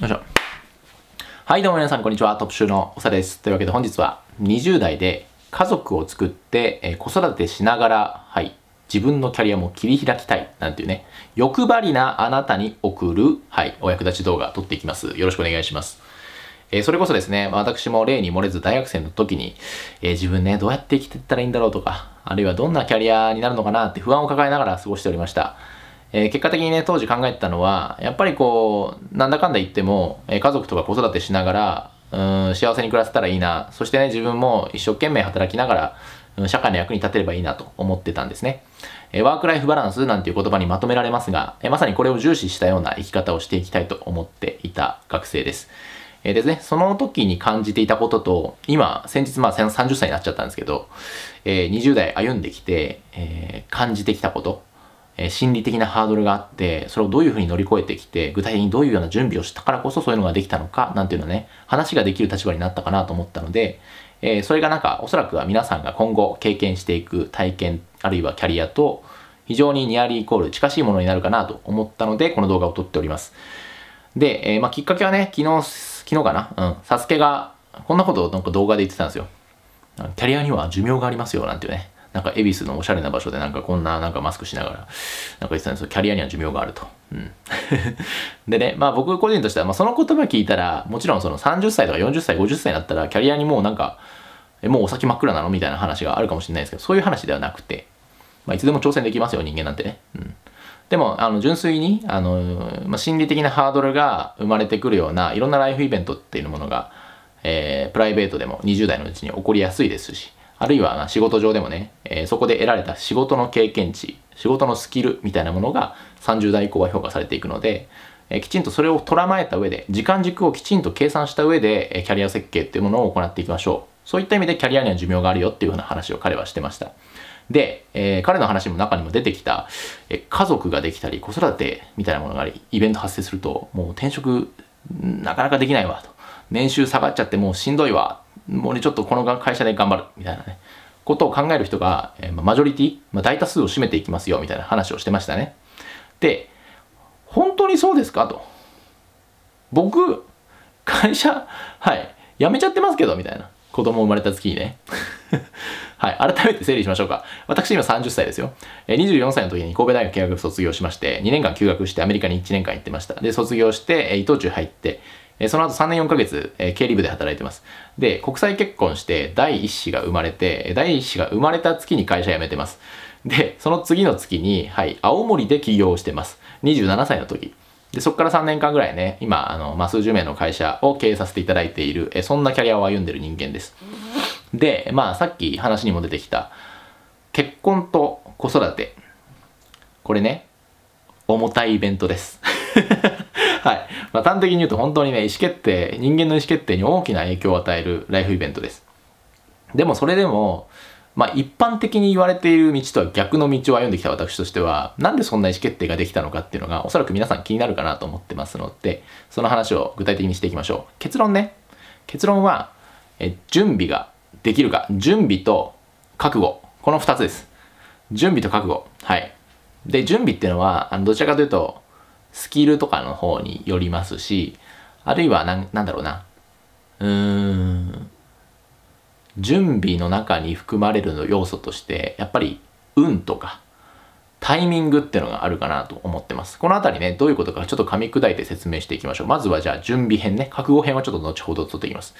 よいしょ。はい、どうも皆さん、こんにちは。トップシュのおさです。というわけで本日は20代で家族を作って、えー、子育てしながら、はい、自分のキャリアも切り開きたい、なんていうね、欲張りなあなたに送る、はい、お役立ち動画撮っていきます。よろしくお願いします。えー、それこそですね、私も例に漏れず大学生の時に、えー、自分ね、どうやって生きていったらいいんだろうとか、あるいはどんなキャリアになるのかなって不安を抱えながら過ごしておりました。えー、結果的にね、当時考えてたのは、やっぱりこう、なんだかんだ言っても、えー、家族とか子育てしながら、うん、幸せに暮らせたらいいな。そしてね、自分も一生懸命働きながら、うん、社会の役に立てればいいなと思ってたんですね。えー、ワークライフバランスなんていう言葉にまとめられますが、えまさにこれを重視したような生き方をしていきたいと思っていた学生です。え、ですね、その時に感じていたことと、今、先日まあ30歳になっちゃったんですけど、え、20代歩んできて、え、感じてきたこと、え心理的なハードルがあって、それをどういうふうに乗り越えてきて、具体的にどういうような準備をしたからこそそういうのができたのか、なんていうのね、話ができる立場になったかなと思ったので、えー、それがなんか、おそらくは皆さんが今後経験していく体験、あるいはキャリアと、非常にニアリーイコール近しいものになるかなと思ったので、この動画を撮っております。で、えー、まあ、きっかけはね、昨日、昨日かな？うん、サスケが、こんなことをなんか動画で言ってたんですよ。キャリアには寿命がありますよ、なんていうね。なんか恵比寿のおしゃれな場所でなんかこんななんかマスクしながらなんか言ってたんですよ。キャリアには寿命があると。うん。でね、まあ僕個人としては、まあその言葉聞いたら、もちろんその30歳とか40歳、50歳になったらキャリアにもうなんか、え、もうお先真っ暗なの？みたいな話があるかもしれないですけど、そういう話ではなくて、まあいつでも挑戦できますよ、人間なんてね。うん。でも、あの、純粋に、あの、まあ、心理的なハードルが生まれてくるような、いろんなライフイベントっていうものが、えー、プライベートでも20代のうちに起こりやすいですし、あるいは仕事上でもね、えー、そこで得られた仕事の経験値、仕事のスキルみたいなものが30代以降は評価されていくので、えー、きちんとそれを捉まえた上で、時間軸をきちんと計算した上で、えー、キャリア設計っていうものを行っていきましょう。そういった意味でキャリアには寿命があるよっていうような話を彼はしてました。で、えー、彼の話の中にも出てきた、えー、家族ができたり子育てみたいなものがあり、イベント発生すると、もう転職なかなかできないわと。年収下がっちゃってもうしんどいわもうね、ちょっとこの会社で頑張る、みたいなね、ことを考える人が、えー、マジョリティ、まあ、大多数を占めていきますよ、みたいな話をしてましたね。で、本当にそうですかと。僕、会社、はい、辞めちゃってますけど、みたいな。子供生まれた月にね。はい、改めて整理しましょうか。私今30歳ですよ。24歳の時に神戸大学見学卒業しまして、2年間休学してアメリカに1年間行ってました。で、卒業して、伊藤忠入って、えその後3年4ヶ月、え経理部で働いてます。で、国際結婚して第1子が生まれて、第1子が生まれた月に会社辞めてます。で、その次の月に、はい、青森で起業してます。27歳の時。で、そこから3年間ぐらいね、今、あの、ま、数十名の会社を経営させていただいている、えそんなキャリアを歩んでる人間です。で、まあ、さっき話にも出てきた、結婚と子育て。これね、重たいイベントです。はい。まあ、端的に言うと本当にね、意思決定、人間の意思決定に大きな影響を与えるライフイベントです。でもそれでも、まあ、一般的に言われている道とは逆の道を歩んできた私としては、なんでそんな意思決定ができたのかっていうのが、おそらく皆さん気になるかなと思ってますので、その話を具体的にしていきましょう。結論ね。結論は、え準備ができるか。準備と覚悟。この2つです。準備と覚悟。はい。で、準備っていうのは、あのどちらかというと、スキルとかの方によりますし、あるいはなんなんだろうな。うーん。準備の中に含まれるの要素として、やっぱり運とか、タイミングってのがあるかなと思ってます。このあたりね、どういうことかちょっと噛み砕いて説明していきましょう。まずはじゃあ準備編ね、覚悟編はちょっと後ほど取っていきます。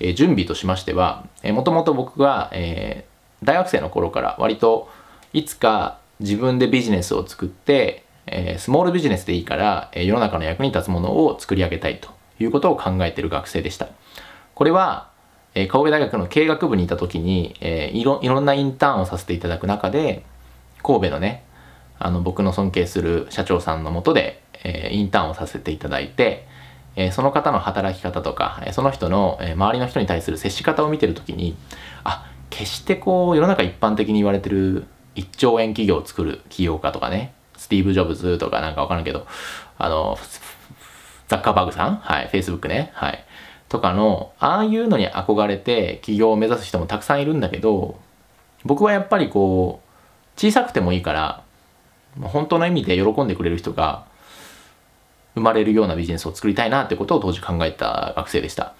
えー、準備としましては、えー、もともと僕が、えー、大学生の頃から割といつか自分でビジネスを作って、えー、スモールビジネスでいいから、え、世の中の役に立つものを作り上げたいということを考えている学生でした。これは、え、神戸大学の経営学部にいた時に、え、いろいろんなインターンをさせていただく中で、神戸のね、あの僕の尊敬する社長さんのもとで、え、インターンをさせていただいて、え、その方の働き方とか、えその人の、え、周りの人に対する接し方を見てるときに、あ、決してこう世の中一般的に言われてる1兆円企業を作る起業家とかね、スティーブ・ジョブズとかなんかわからんけど、あの、ザッカーバーグさん？はい、Facebook ね。はい。とかの、ああいうのに憧れて起業を目指す人もたくさんいるんだけど、僕はやっぱりこう、小さくてもいいから、本当の意味で喜んでくれる人が、生まれるようなビジネスを作りたいなってことを当時考えた学生でした。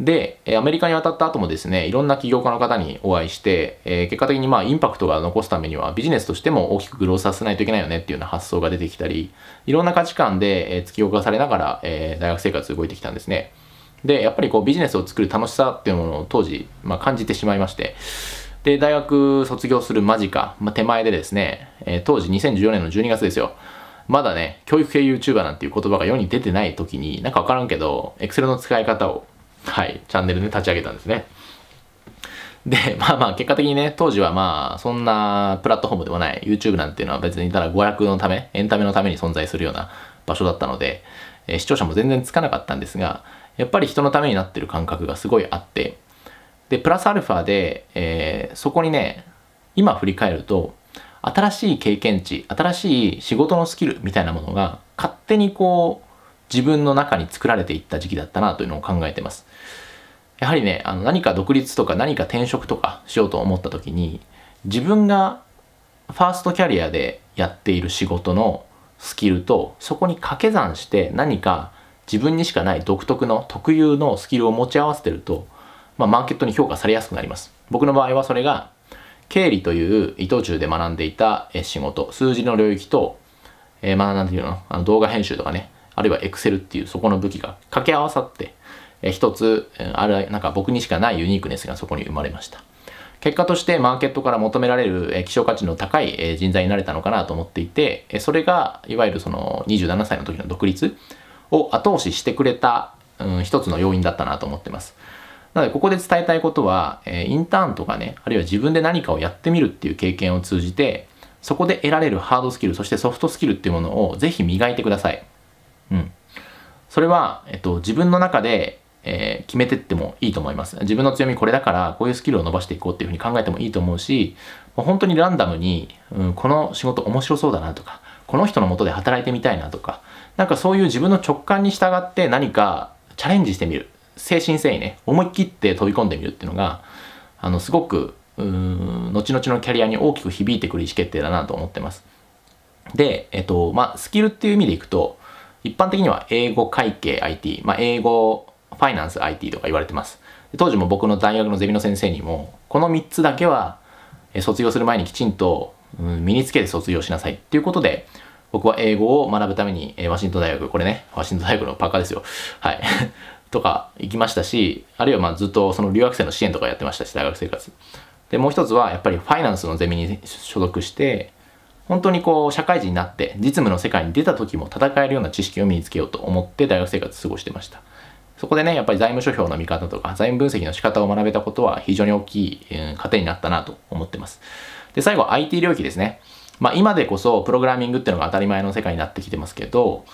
で、アメリカに渡った後もですね、いろんな起業家の方にお会いして、えー、結果的にまあインパクトが残すためにはビジネスとしても大きくグローさせないといけないよねっていうような発想が出てきたり、いろんな価値観で、えー、起業家されながら、えー、大学生活動いてきたんですね。で、やっぱりこうビジネスを作る楽しさっていうものを当時、まあ、感じてしまいまして、で、大学卒業する間近、まあ、手前でですね、えー、当時2014年の12月ですよ。まだね、教育系 YouTuber なんていう言葉が世に出てない時に、なんかわからんけど、Excel の使い方をはい、チャンネルで立ち上げたんですね。で、まあまあ結果的にね、当時はまあそんなプラットフォームでもない YouTube なんていうのは別にただ娯楽のため、エンタメのために存在するような場所だったので、えー、視聴者も全然つかなかったんですが、やっぱり人のためになってる感覚がすごいあって、で、プラスアルファで、えー、そこにね、今振り返ると、新しい経験値、新しい仕事のスキルみたいなものが勝手にこう自分の中に作られていった時期だったなというのを考えてます。やはりね、あの何か独立とか何か転職とかしようと思った時に、自分がファーストキャリアでやっている仕事のスキルと、そこに掛け算して何か自分にしかない独特の特有のスキルを持ち合わせてると、まあ、マーケットに評価されやすくなります。僕の場合はそれが、経理という伊藤忠で学んでいた仕事、数字の領域と、えー、まあ、なんていうのあの動画編集とかね、あるいは Excel っていうそこの武器が掛け合わさって、え一つ、ある、なんか僕にしかないユニークネスがそこに生まれました。結果としてマーケットから求められる希少価値の高い人材になれたのかなと思っていて、それがいわゆるその27歳の時の独立を後押ししてくれた、うん、一つの要因だったなと思ってます。なのでここで伝えたいことは、インターンとかね、あるいは自分で何かをやってみるっていう経験を通じて、そこで得られるハードスキル、そしてソフトスキルっていうものをぜひ磨いてください。うん。それは、えっと、自分の中で、えー、決めてってもいいと思います。自分の強みこれだから、こういうスキルを伸ばしていこうっていうふうに考えてもいいと思うし、もう本当にランダムに、うん、この仕事面白そうだなとか、この人のもとで働いてみたいなとか、なんかそういう自分の直感に従って何かチャレンジしてみる。精神性にね、思い切って飛び込んでみるっていうのが、あの、すごく、うん、後々のキャリアに大きく響いてくる意思決定だなと思ってます。で、えっと、まあ、スキルっていう意味でいくと、一般的には英語会計 IT、まあ、英語ファイナンス IT とか言われてます。当時も僕の大学のゼミの先生にも、この3つだけは卒業する前にきちんと身につけて卒業しなさいっていうことで、僕は英語を学ぶためにワシントン大学、これね、ワシントン大学のパカーですよ。はい。とか行きましたし、あるいはまあずっとその留学生の支援とかやってましたし、大学生活。で、もう一つはやっぱりファイナンスのゼミに所属して、本当にこう社会人になって実務の世界に出た時も戦えるような知識を身につけようと思って大学生活過ごしてました。そこでね、やっぱり財務諸表の見方とか財務分析の仕方を学べたことは非常に大きい、え糧になったなと思ってます。で、最後 IT 領域ですね。まあ今でこそプログラミングっていうのが当たり前の世界になってきてますけど、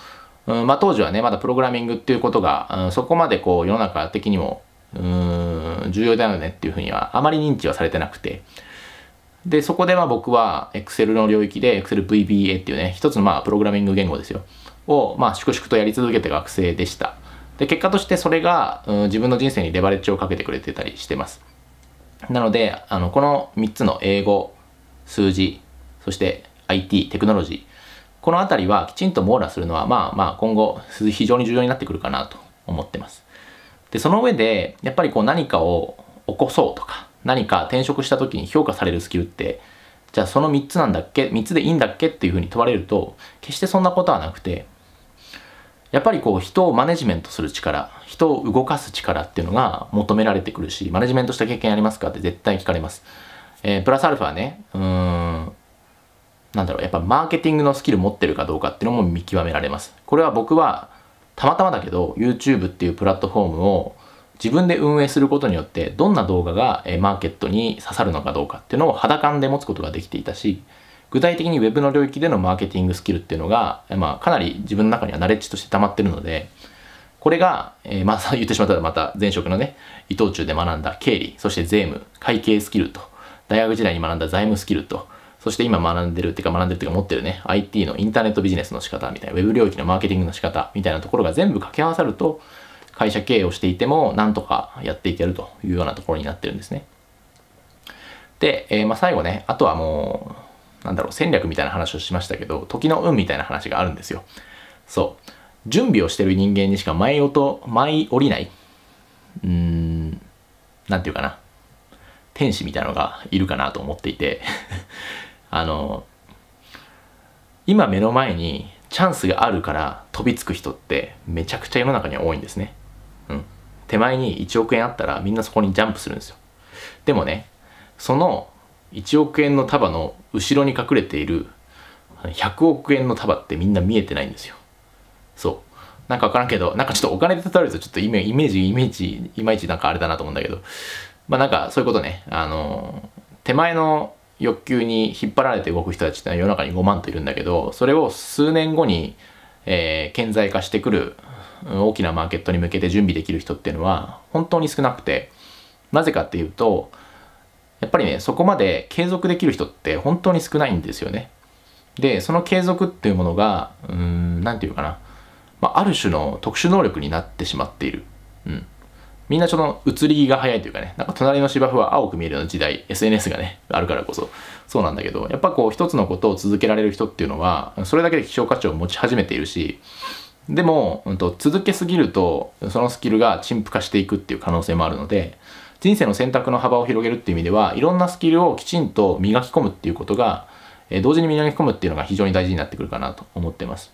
うんまあ当時はね、まだプログラミングっていうことが、うん、そこまでこう世の中的にもうん重要だよねっていうふうにはあまり認知はされてなくて、で、そこでは僕は Excel の領域で Excel VBA っていうね、一つのまあプログラミング言語ですよ。を、まあ、粛々とやり続けて学生でした。で、結果としてそれが、うん、自分の人生にレバレッジをかけてくれてたりしてます。なので、あの、この3つの英語、数字、そして IT、テクノロジー、このあたりはきちんと網羅するのは、まあまあ今後非常に重要になってくるかなと思ってます。で、その上で、やっぱりこう何かを起こそうとか、何か転職した時に評価されるスキルってじゃあその3つなんだっけ3つでいいんだっけっていうふうに問われると決してそんなことはなくてやっぱりこう人をマネジメントする力人を動かす力っていうのが求められてくるしマネジメントした経験ありますかって絶対聞かれます、えー、プラスアルファねうーんなんだろうやっぱマーケティングのスキル持ってるかどうかっていうのも見極められます。これは僕はたまたまだけど YouTube っていうプラットフォームを自分で運営することによってどんな動画がマーケットに刺さるのかどうかっていうのを肌感で持つことができていたし具体的に Web の領域でのマーケティングスキルっていうのが、まあ、かなり自分の中にはナレッジとして溜まってるのでこれが、えー、まあ言ってしまったらまた前職のね伊藤忠で学んだ経理そして税務会計スキルと大学時代に学んだ財務スキルとそして今学んでるっていうか学んでるっていうか持ってるね IT のインターネットビジネスの仕方みたいな Web 領域のマーケティングの仕方みたいなところが全部掛け合わさると会社経営をしていてもなんとかやっていけるというようなところになってるんですね。で、えー、まあ最後ね、あとはもう、なんだろう、戦略みたいな話をしましたけど、時の運みたいな話があるんですよ。そう。準備をしてる人間にしか舞い音舞い降りないうーんなんていうかな天使みたいなのがいるかなと思っていて あの今目の前にチャンスがあるから飛びつく人ってめちゃくちゃ世の中には多いんですね。うん。手前に1億円あったらみんなそこにジャンプするんですよ。でもね、その1億円の束の後ろに隠れている100億円の束ってみんな見えてないんですよ。そう。なんかわからんけど、なんかちょっとお金で例えるとちょっとイメージ、イメージ、いまいちなんかあれだなと思うんだけど、まあなんかそういうことね、あの、手前の欲求に引っ張られて動く人たちってのは世の中に5万といるんだけど、それを数年後に、えー、顕在化してくる大きなマーケットに向けて準備できる人っていうのは本当に少なくて、なぜかっていうと、やっぱりね、そこまで継続できる人って本当に少ないんですよね。で、その継続っていうものが、うん、なんていうかな、まあ、ある種の特殊能力になってしまっている。うん。みんなその移りが早いというかね、なんか隣の芝生は青く見えるような時代、SNS がね、あるからこそ、そうなんだけど、やっぱこう一つのことを続けられる人っていうのは、それだけで希少価値を持ち始めているし、でも、うんと、続けすぎると、そのスキルが陳腐化していくっていう可能性もあるので、人生の選択の幅を広げるっていう意味では、いろんなスキルをきちんと磨き込むっていうことが、え同時に磨き込むっていうのが非常に大事になってくるかなと思ってます。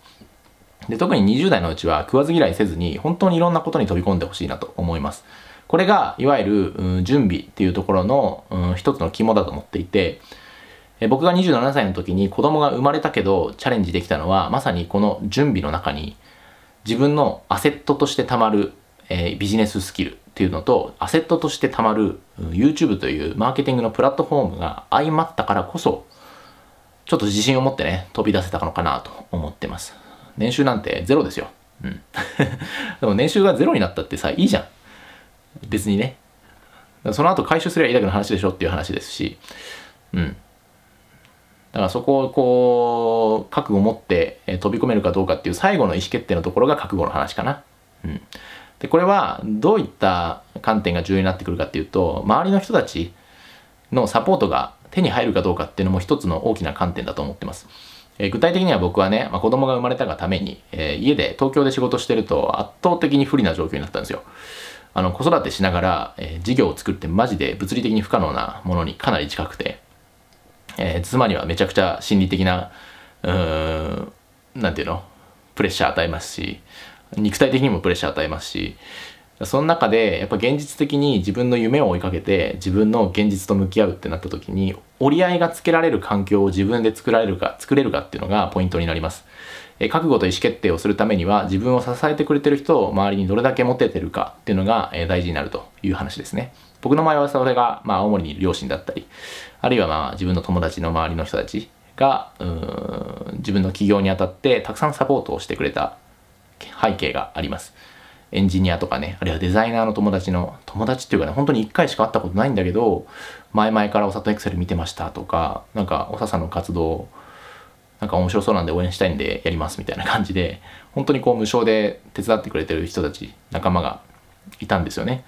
で特に20代のうちは食わず嫌いせずに本当にいろんなことに飛び込んでほしいなと思います。これがいわゆる、準備っていうところの、うん、一つの肝だと思っていて、え僕が27歳の時に子供が生まれたけどチャレンジできたのはまさにこの準備の中に自分のアセットとしてたまる、えー、ビジネススキルっていうのとアセットとしてたまる、YouTube というマーケティングのプラットフォームが相まったからこそちょっと自信を持ってね飛び出せたのかなと思ってます年収なんてゼロですよ。うん。でも年収がゼロになったってさ、いいじゃん。別にね。その後回収すればいいだけの話でしょっていう話ですし、うん。だからそこをこう、覚悟を持って飛び込めるかどうかっていう最後の意思決定のところが覚悟の話かな。うん。で、これはどういった観点が重要になってくるかっていうと、周りの人たちのサポートが手に入るかどうかっていうのも一つの大きな観点だと思ってます。え、具体的には僕はね、まあ、子供が生まれたがために、えー、家で東京で仕事してると圧倒的に不利な状況になったんですよ。あの子育てしながら、えー、事業を作ってマジで物理的に不可能なものにかなり近くて、えー、妻にはめちゃくちゃ心理的な、うーん、なんていうの、プレッシャー与えますし、肉体的にもプレッシャー与えますし、その中でやっぱ現実的に自分の夢を追いかけて自分の現実と向き合うってなった時に折り合いがつけられる環境を自分で作られるか作れるかっていうのがポイントになります。え覚悟と意思決定をするためには自分を支えてくれてる人を周りにどれだけ持ててるかっていうのが、え大事になるという話ですね。僕の場合はそれが、まあ、青森にいる両親だったりあるいはまあ自分の友達の周りの人たちがうん自分の起業にあたってたくさんサポートをしてくれた背景があります。エンジニアとかね、あるいはデザイナーの友達の、友達っていうかね、本当に1回しか会ったことないんだけど、前々からお里エクセル見てましたとか、なんかおささんの活動、なんか面白そうなんで応援したいんでやりますみたいな感じで、本当にこう無償で手伝ってくれてる人たち、仲間がいたんですよね。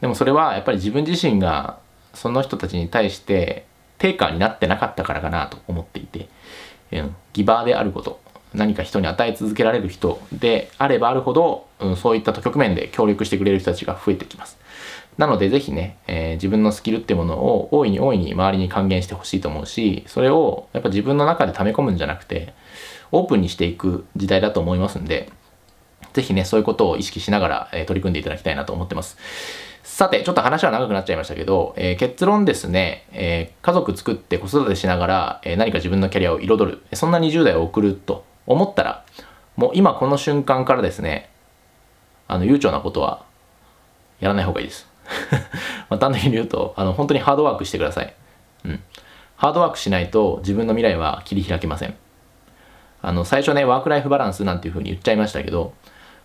でもそれはやっぱり自分自身がその人たちに対して定価になってなかったからかなと思っていて、うん、ギバーであること、何か人に与え続けられる人であればあるほど、うん、そういった局面で協力してくれる人たちが増えてきます。なのでぜひね、えー、自分のスキルってものを大いに大いに周りに還元してほしいと思うし、それをやっぱ自分の中で溜め込むんじゃなくて、オープンにしていく時代だと思いますんで、ぜひね、そういうことを意識しながら、えー、取り組んでいただきたいなと思ってます。さて、ちょっと話は長くなっちゃいましたけど、えー、結論ですね、えー、家族作って子育てしながら、えー、何か自分のキャリアを彩る、そんな20代を送ると思ったら、もう今この瞬間からですね、あの、悠長なことはやらない方がいいです。まあ、単純に言うと、あの、本当にハードワークしてください。うん。ハードワークしないと自分の未来は切り開けません。あの、最初ね、ワークライフバランスなんていう風に言っちゃいましたけど、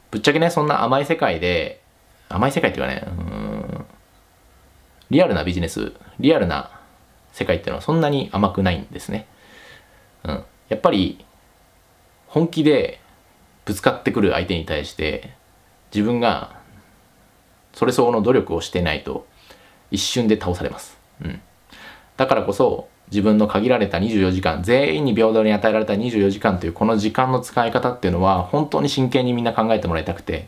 ぶっちゃけね、そんな甘い世界で、甘い世界っていうかね、うん、リアルなビジネス、リアルな世界っていうのはそんなに甘くないんですね。うん。やっぱり、本気でぶつかってくる相手に対して自分がそれ相応の努力をしてないと一瞬で倒されます。うん。だからこそ自分の限られた24時間、全員に平等に与えられた24時間というこの時間の使い方っていうのは本当に真剣にみんな考えてもらいたくて、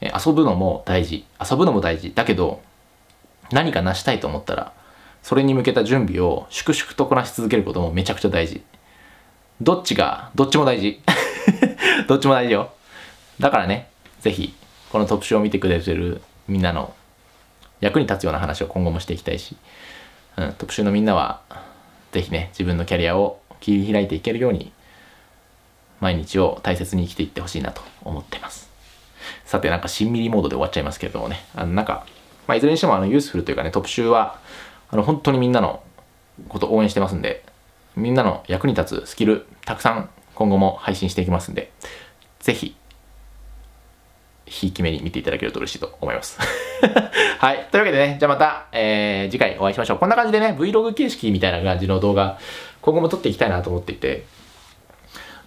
遊ぶのも大事。遊ぶのも大事。だけど、何か成したいと思ったら、それに向けた準備を粛々とこなし続けることもめちゃくちゃ大事。どっちが、どっちも大事。どっちも大事よ。だからね、ぜひ、この特集を見てくれてるみんなの役に立つような話を今後もしていきたいし、うん、特集のみんなは、ぜひね、自分のキャリアを切り開いていけるように、毎日を大切に生きていってほしいなと思ってます。さて、なんかしんみりモードで終わっちゃいますけれどもね、あの、なんか、まあ、いずれにしてもあのユースフルというかね、特集は、あの、本当にみんなのこと応援してますんで、みんなの役に立つスキル、たくさん今後も配信していきますんで、ぜひ、ひいき目に見ていただけると嬉しいと思います。はい。というわけでね、じゃあまた、えー、次回お会いしましょう。こんな感じでね、Vlog 形式みたいな感じの動画、今後も撮っていきたいなと思っていて、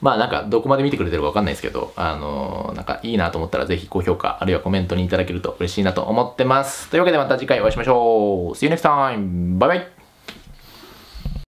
まあなんかどこまで見てくれてるかわかんないですけど、あのー、なんかいいなと思ったらぜひ高評価、あるいはコメントにいただけると嬉しいなと思ってます。というわけでまた次回お会いしましょう。See you next time! バイバイ